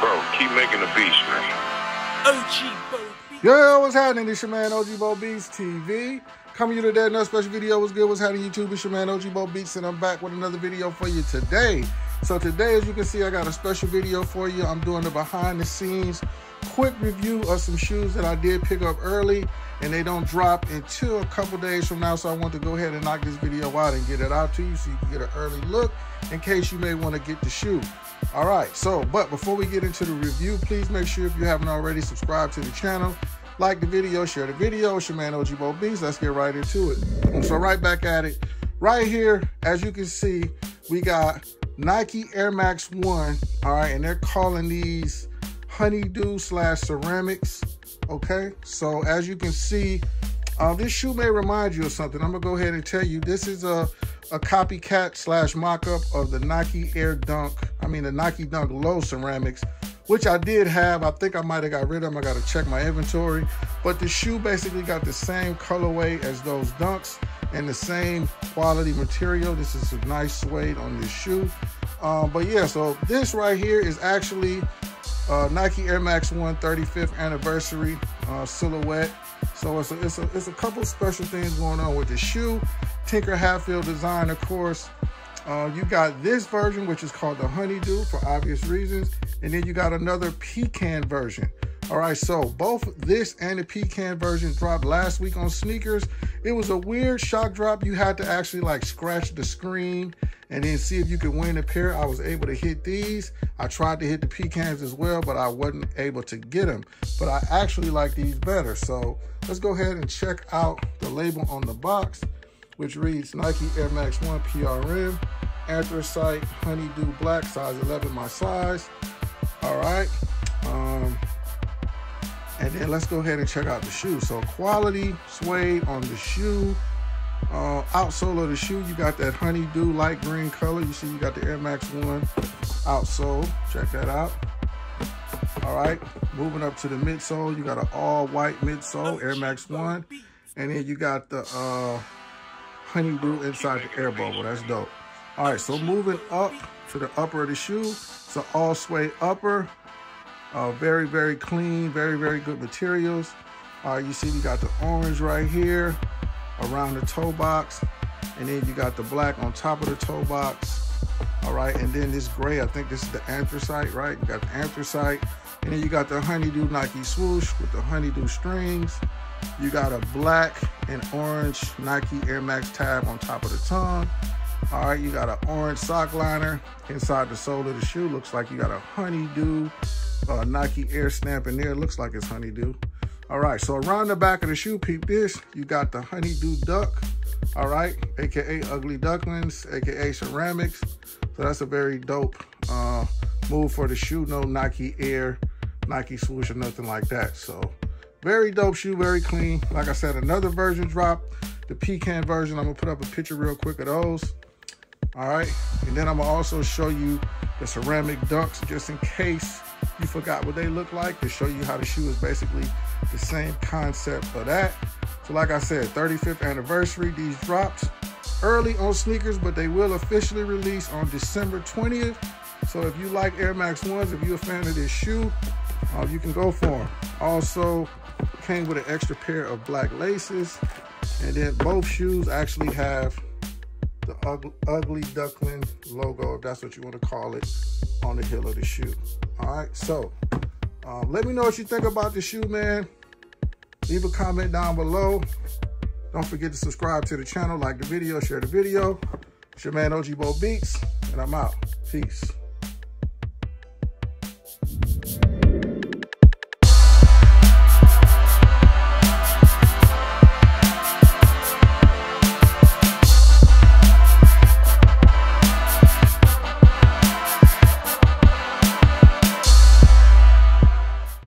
Bro, keep making the beats, man. OG Bo Beats. Yo, what's happening? It's your man OG Bo Beats TV. Coming to you today, another special video. What's good? What's happening, YouTube? It's your man OG Bo Beats, and I'm back with another video for you today. So today, as you can see, I got a special video for you. I'm doing a behind the scenes quick review of some shoes that I did pick up early and they don't drop until a couple days from now. So I want to go ahead and knock this video out and get it out to you so you can get an early look in case you may want to get the shoe. All right, so, but before we get into the review, please make sure if you haven't already subscribed to the channel, like the video, share the video. It's your man OG Bo Beats. Let's get right into it. So right back at it. Right here, as you can see, we got Nike Air Max 1, all right, and they're calling these honeydew slash ceramics, okay? So as you can see, uh, this shoe may remind you of something. I'm gonna go ahead and tell you, this is a, a copycat slash mock-up of the Nike Air Dunk, I mean the Nike Dunk Low ceramics, which I did have. I think I might have got rid of them. I gotta check my inventory. But the shoe basically got the same colorway as those Dunks and the same quality material. This is a nice suede on this shoe. Um, but yeah, so this right here is actually uh, Nike Air Max 1 35th anniversary uh, silhouette. So it's a, it's, a, it's a couple special things going on with the shoe. Tinker Hatfield design, of course. Uh, you got this version, which is called the Honeydew for obvious reasons. And then you got another pecan version. All right, so both this and the pecan version dropped last week on SNKRS. It was a weird shock drop. You had to actually like scratch the screen and then see if you can win a pair. I was able to hit these. I tried to hit the pecans as well, but I wasn't able to get them. But I actually like these better. So let's go ahead and check out the label on the box, which reads Nike Air Max 1 PRM, Anthracite Honeydew Black, size 11, my size. All right. Um, and then let's go ahead and check out the shoe. So quality suede on the shoe. Uh, outsole of the shoe, you got that honeydew light green color. You see you got the Air Max 1 outsole. Check that out. All right, moving up to the midsole, you got an all white midsole, Air Max 1. And then you got the uh, honeydew inside the air bubble. That's dope. All right, so moving up to the upper of the shoe, it's an all suede upper. Uh, very, very clean, very, very good materials. Uh, you see we got the orange right here around the toe box. And then you got the black on top of the toe box. All right, and then this gray, I think this is the anthracite, right? You got the anthracite. And then you got the honeydew Nike swoosh with the honeydew strings. You got a black and orange Nike Air Max tab on top of the tongue. All right, you got an orange sock liner inside the sole of the shoe. Looks like you got a honeydew uh, Nike Air Snap in there. Looks like it's honeydew. All right, so around the back of the shoe, peep this. You got the honeydew duck, all right, AKA ugly ducklings, AKA ceramics. So that's a very dope uh, move for the shoe. No Nike Air, Nike swoosh or nothing like that. So very dope shoe, very clean. Like I said, another version dropped, the pecan version. I'm gonna put up a picture real quick of those. All right, and then I'm gonna also show you the ceramic dunks just in case you forgot what they look like to show you how the shoe is basically the same concept of that. So like I said, 35th anniversary, these dropped early on SNKRS, but they will officially release on December 20th. So if you like Air Max 1s, if you're a fan of this shoe, uh, you can go for them. Also, came with an extra pair of black laces. And then both shoes actually have the ugly, ugly duckling logo, if that's what you want to call it, on the heel of the shoe. All right, so um, let me know what you think about the shoe, man. Leave a comment down below. Don't forget to subscribe to the channel, like the video, share the video. It's your man OG Bo Beats, and I'm out. Peace.